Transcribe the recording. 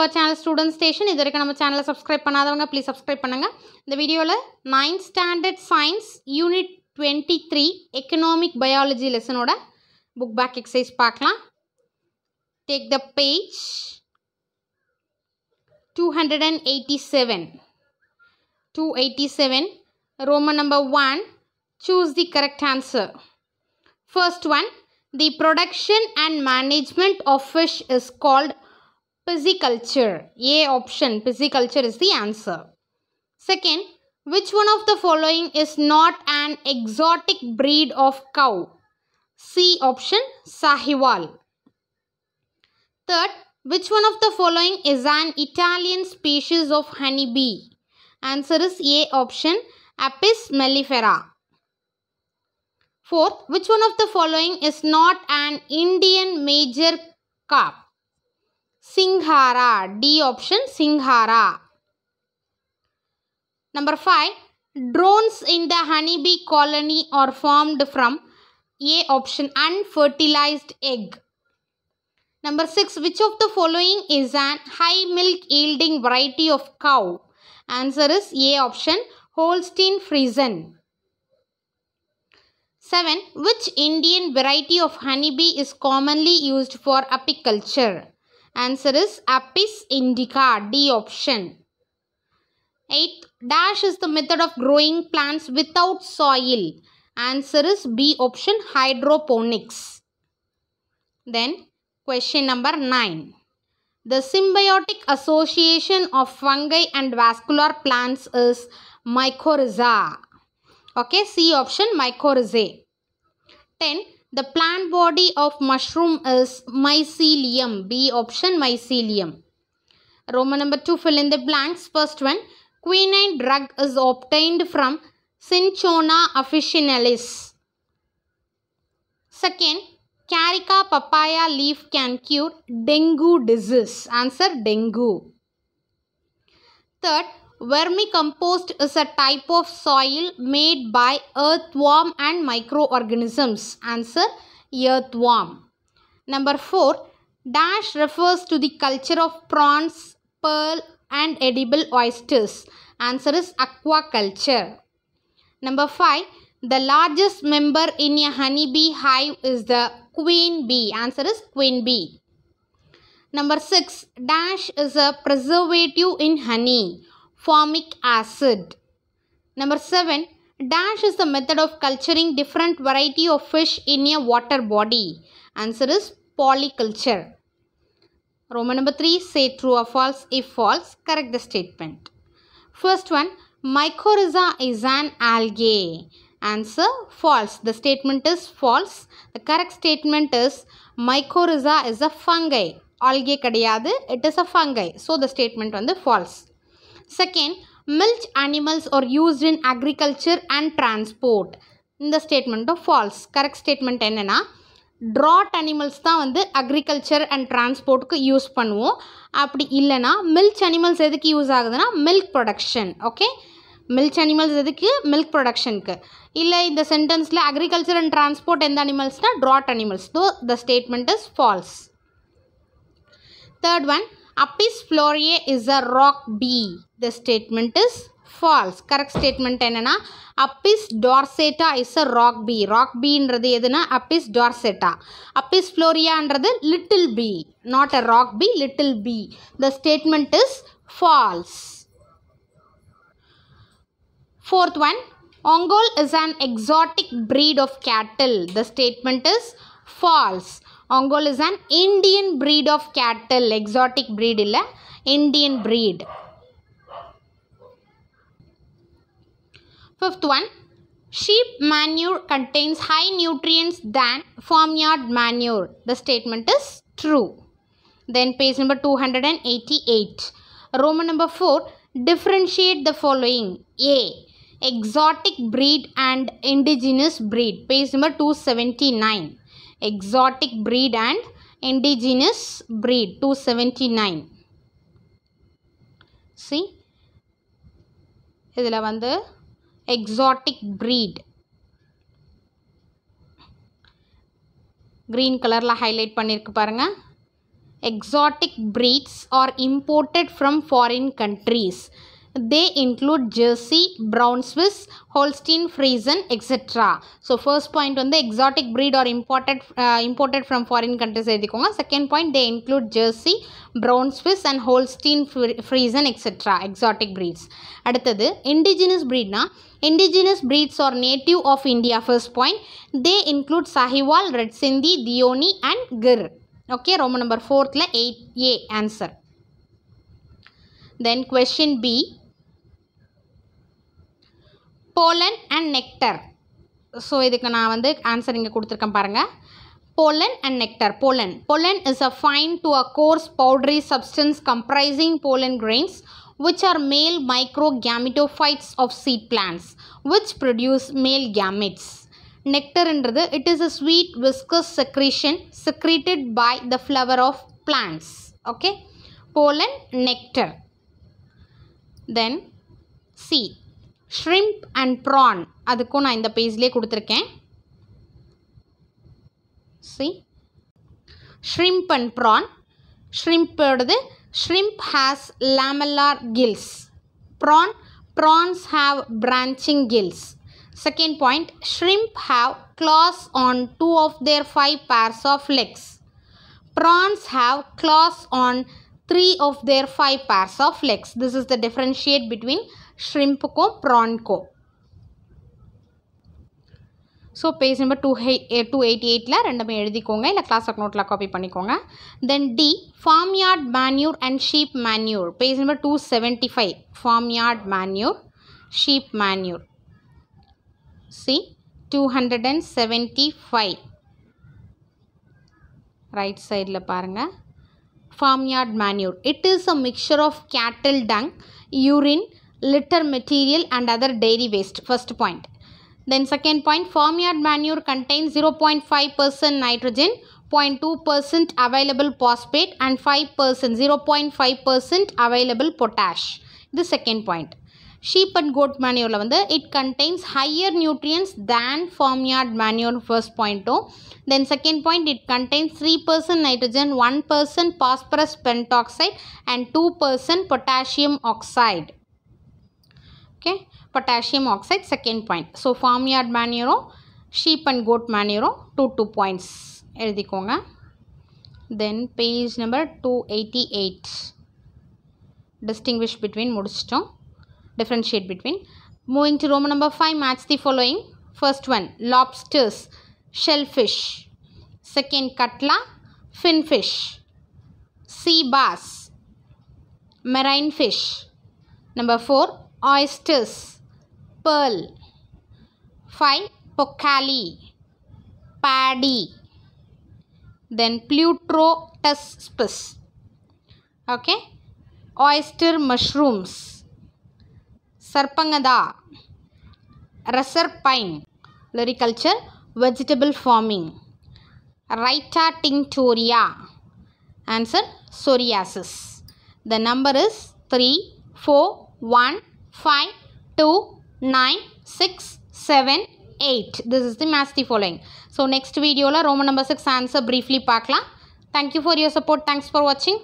Our channel student station இது வரைக்கும் நம்ம சேனலை சப்ஸ்கிரைப் பண்ணாதவங்க ப்ளீஸ் சப்ஸ்கிரைப் பண்ணுங்கள் இந்த வீடியோவில் ninth standard science unit twenty three economic biology லெசனோட book back exercise பார்க்கலாம் take the page two hundred and eighty seven two eighty seven roman number one choose the correct answer. First one, the production and management of fish is called pisciculture. A option, pisciculture is the answer. Second, which one of the following is not an exotic breed of cow? C option, Sahiwal. Third, which one of the following is an Italian species of honeybee? Answer is A option, Apis mellifera. Fourth, which one of the following is not an Indian major carp? Singhara. D option, Singhara. Number 5. Drones in the honeybee colony are formed from A option, unfertilized egg. Number 6. Which of the following is an high milk yielding variety of cow? Answer is A option, Holstein Friesian. 7. Which Indian variety of honeybee is commonly used for apiculture? Answer is Apis indica, D option. 8. Dash is the method of growing plants without soil. Answer is B option, hydroponics. Then, question number 9. The symbiotic association of fungi and vascular plants is mycorrhiza. Okay, C option mycorrhizae. 10. The plant body of mushroom is mycelium. B option mycelium. Roman number 2 fill in the blanks. First one, quinine drug is obtained from Cinchona officinalis. Second, carica papaya leaf can cure dengue disease. Answer dengue. Third, Vermicompost is a type of soil made by earthworm and microorganisms. Answer earthworm. Number 4. Dash refers to the culture of prawns, pearl and edible oysters. Answer is aquaculture. Number 5. The largest member in a honeybee hive is the queen bee. Answer is queen bee. Number 6. Dash is a preservative in honey formic acid. Number 7. Dash is the method of culturing different variety of fish in a water body. Answer is polyculture. Roman number 3. Say true or false. If false, correct the statement. First one. Mycorrhiza is an algae. Answer false. The statement is false. The correct statement is mycorrhiza is a fungi. Algae kadiyadu. It is a fungi. So the statement on the false. Second, milch animals are used in agriculture and transport. இந்த ஸ்டேட்மெண்ட்டும் falls correct statement என்னென்னா ட்ராட் animals தான் வந்து agriculture and டிரான்ஸ்போர்ட்டுக்கு use பண்ணுவோம். அப்படி இல்லைனா milch animals எதுக்கு use ஆகுதுன்னா milk production okay milch animals எதுக்கு? மில்க் ப்ரொடக்ஷனுக்கு இல்லை இந்த சென்டென்ஸில் அக்ரிகல்ச்சர் அண்ட் டிரான்ஸ்போர்ட் எந்த அனிமல்ஸ்னால் draught animals so the statement is false third one Apis florea is a rock bee. The statement is false. Correct statement is Apis dorsata is a rock bee. Rock bee is yedana, Apis dorsata. Apis florea under the little bee. Not a rock bee, little bee. The statement is false. Fourth one, Ongole is an exotic breed of cattle. The statement is false. Ongole is an Indian breed of cattle. Exotic breed illa Indian breed. Fifth one. Sheep manure contains high nutrients than farmyard manure. The statement is true. Then page number 288. Roman number 4. Differentiate the following. A. Exotic breed and indigenous breed. Page number 279. Exotic breed and indigenous breed 279 see இதில் வந்து exotic breed green கலரில் highlight பண்ணியிருக்கு பாருங்கள் exotic breeds are imported from foreign countries They include Jersey, Brown Swiss, Holstein Friesian, etc. So, first point on the exotic breed or imported, uh, imported from foreign countries. Second point, they include Jersey, Brown Swiss and Holstein Friesian, etc. Exotic breeds. அடுத்தது, indigenous breed na, indigenous breeds are native of India, first point. They include Sahiwal, Red Sindhi, Dioni and Gir. Okay, Roman number 4th, 8A answer. Then question B, pollen and nectar so இதுக்கு நான் வந்து answer இங்கே கொடுத்துருக்கேன் பாருங்கள் pollen and nectar pollen pollen is a fine to a coarse powdery substance comprising pollen grains which are male microgametophytes of seed plants which produce male gametes nectarன்றது it is a sweet viscous secretion secreted by the flower of plants okay pollen nectar then C Shrimp and prawn அதுக்கும் நான் இந்த பேஜ்லேயே கொடுத்துருக்கேன் C shrimp and prawn ஷ்ரிம்போடது shrimp has lamellar gills prawn prawns have branching gills second point shrimp have claws on two of their five pairs of legs prawns have claws on three of their five pairs of legs this is the differentiate between shrimp ப்ரான்க்கும். So page number two ஹை two eighty எயிட்டில் ரெண்டுமே எழுதிக்கோங்க. இல்லை class நோட்டில் copy பண்ணிக்கோங்க. Then D farm yard manure and sheep manure page number two seventy five farm yard manure sheep manure see two hundred and seventy five right சைடில் பாருங்கள் farm yard manure it is a mixture of cattle dung urine litter material and other dairy waste. First point. Then second point, farmyard manure contains 0.5% nitrogen, 0.2% available phosphate and 5%, 0.5% available potash. The second point. sheep and goat manure வந்து it contains higher nutrients than farmyard manure first point oh. then second point it contains 3% nitrogen 1% phosphorus pentoxide and 2% potassium oxide okay potassium oxide second point so farmyard manure sheep and goat manure 2 2 points எழுதிக்கோங்க then page number 288 distinguish between முடிச்சிட்டோம் differentiate between. Moving to Roman number 5, match the following. First one, lobsters, shellfish. Second, cutla, finfish. Sea bass, marine fish. Number 4, oysters, pearl. 5, Pokkali, paddy. Then Pleutrotuspis. Okay. Oyster mushrooms. Sarpagandha, Reserpine, Olericulture, Vegetable Farming, Wrightia tinctoria, answer Psoriasis. The number is 3, 4, 1, 5, 2, 9, 6, 7, 8. This is the match the following. So next video la Roman number 6 answer briefly பார்க்கலாம். Thank you for your support. Thanks for watching.